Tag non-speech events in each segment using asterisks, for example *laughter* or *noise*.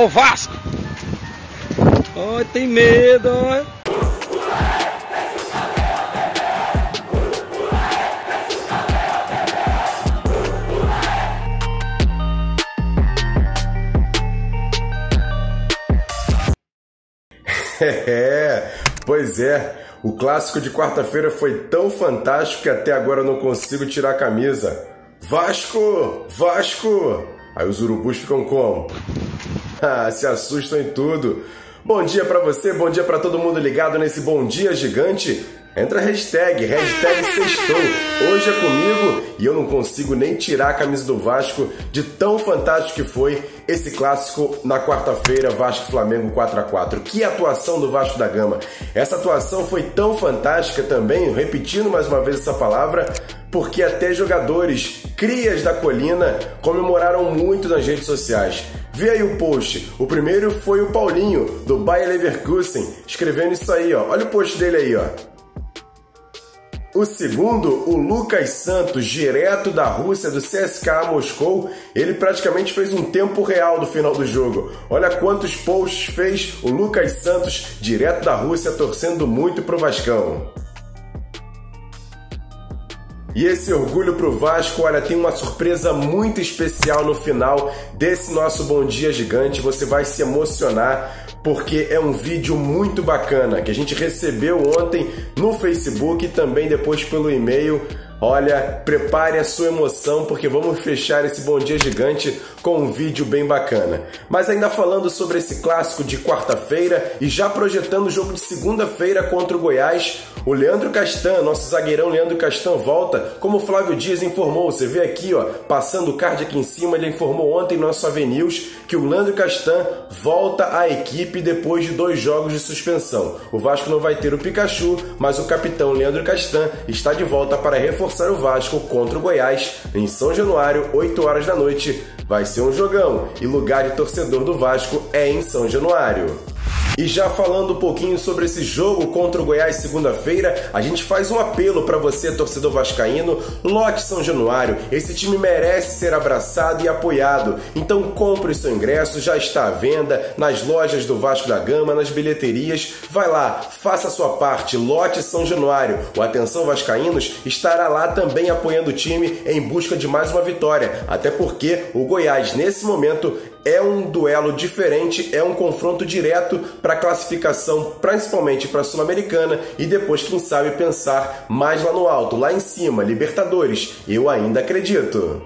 O Vasco! Ai, tem medo, ó. *laughs* É, pois é. O clássico de quarta-feira foi tão fantástico que até agora eu não consigo tirar a camisa. Vasco! Vasco! Aí os urubus ficam como? *laughs* Se assustam em tudo. Bom dia para você, bom dia para todo mundo ligado nesse Bom Dia Gigante. Entra a hashtag, hashtag sextou. Hoje é comigo e eu não consigo nem tirar a camisa do Vasco de tão fantástico que foi esse clássico na quarta-feira, Vasco Flamengo 4 a 4 Que atuação do Vasco da Gama! Essa atuação foi tão fantástica também, repetindo mais uma vez essa palavra, porque até jogadores, crias da colina, comemoraram muito nas redes sociais. Vê aí o post. O primeiro foi o Paulinho, do Bayer Leverkusen, escrevendo isso aí, ó. Olha o post dele aí, ó. O segundo, o Lucas Santos, direto da Rússia, do CSKA Moscou, ele praticamente fez um tempo real do final do jogo. Olha quantos posts fez o Lucas Santos, direto da Rússia, torcendo muito pro Vascão. E esse orgulho pro Vasco, olha, tem uma surpresa muito especial no final desse nosso Bom Dia Gigante. Você vai se emocionar porque é um vídeo muito bacana que a gente recebeu ontem no Facebook e também depois pelo e-mail. Olha, prepare a sua emoção porque vamos fechar esse Bom Dia Gigante com um vídeo bem bacana. Mas ainda falando sobre esse clássico de quarta-feira e já projetando o jogo de segunda-feira contra o Goiás, o Leandro Castan, nosso zagueirão Leandro Castan volta, como o Flávio Dias informou, você vê aqui, ó, passando o card aqui em cima, ele informou ontem no nosso Avenews que o Leandro Castan volta à equipe depois de dois jogos de suspensão. O Vasco não vai ter o Pikachu, mas o capitão Leandro Castan está de volta para reforçar o Vasco contra o Goiás em São Januário, 8 horas da noite. Vai ser um jogão e lugar de torcedor do Vasco é em São Januário. E já falando um pouquinho sobre esse jogo contra o Goiás segunda-feira, a gente faz um apelo para você, torcedor vascaíno, lote São Januário. Esse time merece ser abraçado e apoiado. Então compre seu ingresso, já está à venda nas lojas do Vasco da Gama, nas bilheterias. Vai lá, faça a sua parte, lote São Januário. O Atenção Vascaínos estará lá também apoiando o time em busca de mais uma vitória. Até porque o Goiás, nesse momento, é um duelo diferente, é um confronto direto para classificação, principalmente para a Sul-Americana e depois, quem sabe, pensar mais lá no alto, lá em cima, Libertadores. Eu ainda acredito.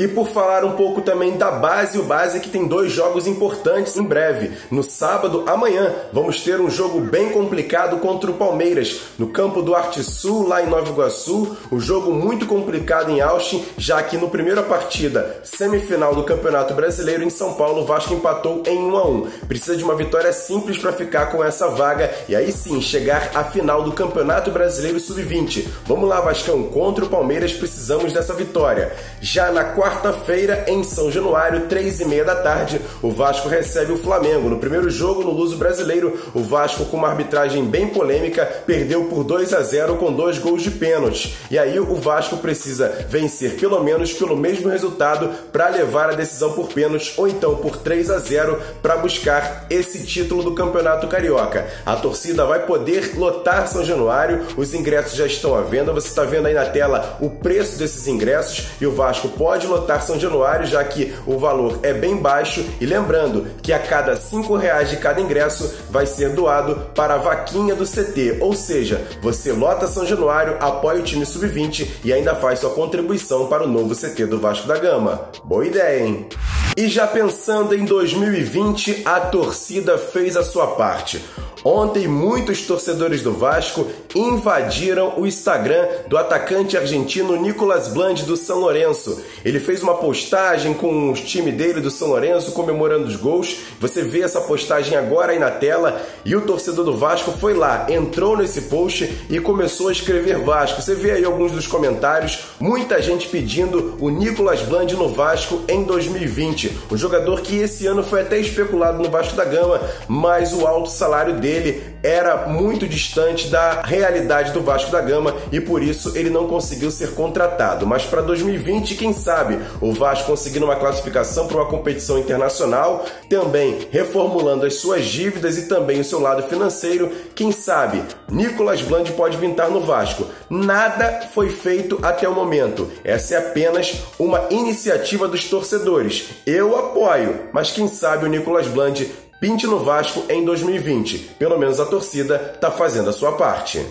E por falar um pouco também da base, o base que tem dois jogos importantes em breve. No sábado, amanhã, vamos ter um jogo bem complicado contra o Palmeiras, no campo do Arte Sul, lá em Nova Iguaçu. Um jogo muito complicado em Austin, já que no primeira partida, semifinal do Campeonato Brasileiro em São Paulo, o Vasco empatou em 1 a 1. Precisa de uma vitória simples para ficar com essa vaga e aí sim chegar à final do Campeonato Brasileiro Sub-20. Vamos lá, Vascão, contra o Palmeiras precisamos dessa vitória. Já na quarta quarta-feira, em São Januário, três e meia da tarde, o Vasco recebe o Flamengo. No primeiro jogo, no Luso Brasileiro, o Vasco, com uma arbitragem bem polêmica, perdeu por 2 a 0 com dois gols de pênalti. E aí o Vasco precisa vencer pelo menos pelo mesmo resultado para levar a decisão por pênalti ou então por 3 a 0 para buscar esse título do Campeonato Carioca. A torcida vai poder lotar São Januário, os ingressos já estão à venda, você está vendo aí na tela o preço desses ingressos e o Vasco pode lotar lotar São Januário, já que o valor é bem baixo. E lembrando que a cada R$ reais de cada ingresso vai ser doado para a vaquinha do CT, ou seja, você lota São Januário, apoia o time sub-20 e ainda faz sua contribuição para o novo CT do Vasco da Gama. Boa ideia, hein? E já pensando em 2020, a torcida fez a sua parte. Ontem, muitos torcedores do Vasco invadiram o Instagram do atacante argentino Nicolas Bland do São Lourenço. Ele fez uma postagem com o time dele do São Lourenço comemorando os gols. Você vê essa postagem agora aí na tela e o torcedor do Vasco foi lá, entrou nesse post e começou a escrever Vasco. Você vê aí alguns dos comentários, muita gente pedindo o Nicolas Bland no Vasco em 2020. Um jogador que esse ano foi até especulado no Vasco da Gama, mas o alto salário dele dele era muito distante da realidade do Vasco da Gama e por isso ele não conseguiu ser contratado. Mas para 2020, quem sabe o Vasco conseguindo uma classificação para uma competição internacional, também reformulando as suas dívidas e também o seu lado financeiro, quem sabe Nicolas Bland pode pintar no Vasco. Nada foi feito até o momento. Essa é apenas uma iniciativa dos torcedores. Eu apoio, mas quem sabe o Nicolas Bland pinte no Vasco em 2020. Pelo menos a torcida está fazendo a sua parte.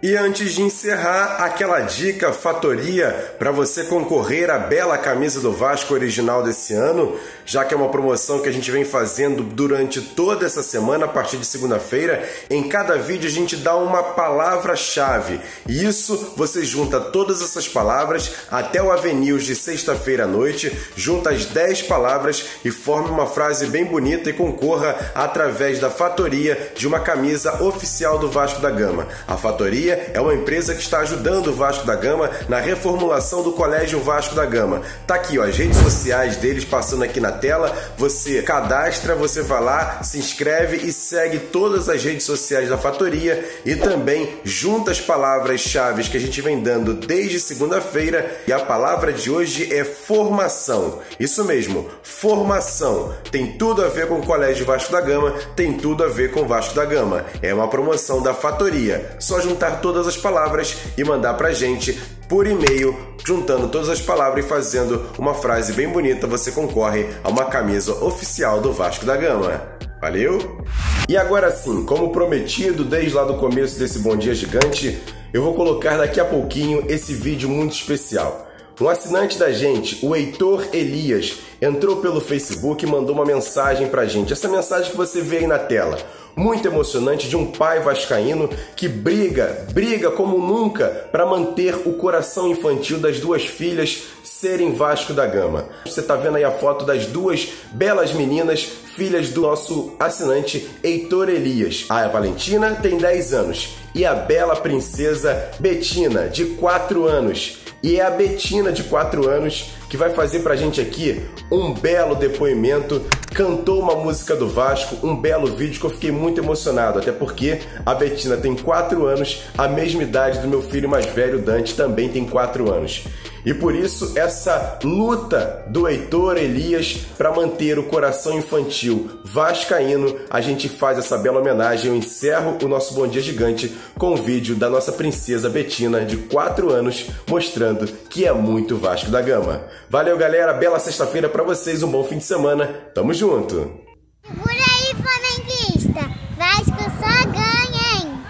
E antes de encerrar, aquela dica fatoria para você concorrer à bela camisa do Vasco original desse ano, já que é uma promoção que a gente vem fazendo durante toda essa semana, a partir de segunda-feira. Em cada vídeo a gente dá uma palavra-chave. E isso você junta todas essas palavras até o Avenil de sexta-feira à noite, junta as 10 palavras e forma uma frase bem bonita e concorra através da fatoria de uma camisa oficial do Vasco da Gama. A fatoria é uma empresa que está ajudando o Vasco da Gama na reformulação do Colégio Vasco da Gama. Tá aqui, ó, as redes sociais deles passando aqui na tela. Você cadastra, você vai lá, se inscreve e segue todas as redes sociais da Fatoria e também junta as palavras-chave que a gente vem dando desde segunda-feira. E a palavra de hoje é formação. Isso mesmo, formação. Tem tudo a ver com o Colégio Vasco da Gama, tem tudo a ver com o Vasco da Gama. É uma promoção da Fatoria. Só juntar todas as palavras e mandar pra gente por e-mail, juntando todas as palavras e fazendo uma frase bem bonita, você concorre a uma camisa oficial do Vasco da Gama. Valeu? E agora sim, como prometido desde lá do começo desse Bom Dia Gigante, eu vou colocar daqui a pouquinho esse vídeo muito especial. Um assinante da gente, o Heitor Elias, entrou pelo Facebook e mandou uma mensagem pra gente. Essa mensagem que você vê aí na tela muito emocionante de um pai vascaíno que briga, briga como nunca para manter o coração infantil das duas filhas serem Vasco da Gama. Você está vendo aí a foto das duas belas meninas, filhas do nosso assinante Heitor Elias. A Valentina tem 10 anos e a bela princesa Betina, de 4 anos. E é a Betina, de 4 anos, que vai fazer pra gente aqui um belo depoimento. Cantou uma música do Vasco, um belo vídeo que eu fiquei muito emocionado, até porque a Betina tem 4 anos, a mesma idade do meu filho mais velho, Dante, também tem 4 anos. E por isso, essa luta do Heitor Elias para manter o coração infantil vascaíno, a gente faz essa bela homenagem. Eu encerro o nosso Bom Dia Gigante com o um vídeo da nossa princesa Betina, de 4 anos, mostrando que é muito Vasco da Gama. Valeu, galera. Bela sexta-feira para vocês. Um bom fim de semana. Tamo junto. Por aí, flamenguista. Vasco só ganha, hein?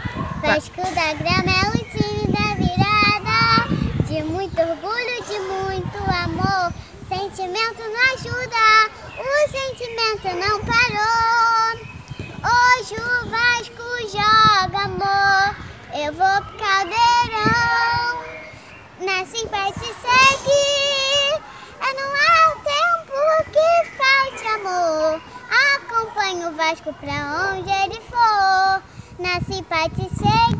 Vasco da Grama é o time da virada. De muito orgulho, de muito amor. Sentimento não ajuda. O sentimento não parou. Hoje o Vasco joga amor. Eu vou pro caldeirão. Na simpatia segue. É não há tempo que falte amor. Acompanhe o Vasco pra onde ele for. Na simpatia seguir.